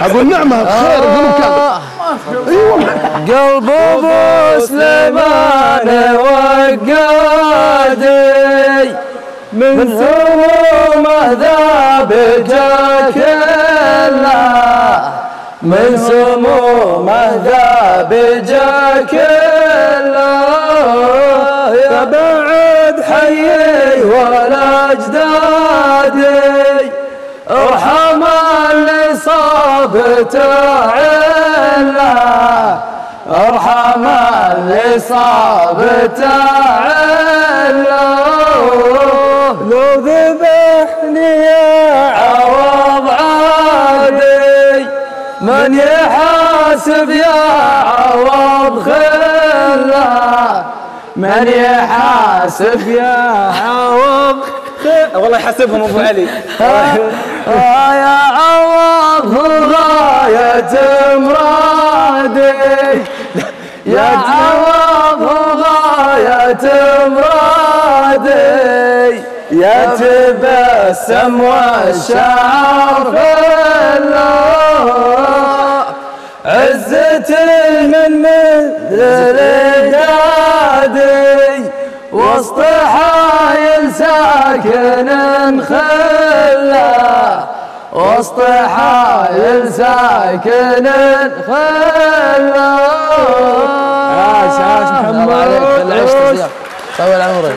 أقول نعمه بخير قولوا كذا. اي والله قلب أبو سليمان وقادي من سمومه ذاب كله من سمومه ذاب كله بعد حيي ولا أجدادي. صابته عله أرحم اللي صابته عله لو ذبحني يا عوض عادي من يحاسب يا عوض خله من يحاسب يا عوض والله يحاسبهم أبو علي. آه يا عوض غاية مرادي. يا عوض غاية مرادي. يا تبسم والشعر خلا عزة من مثل دادي. وسط حايل ساكن خلا. وسط حايل ساكن خلا عاش عاش محمد. الله عليك. طول عمرك.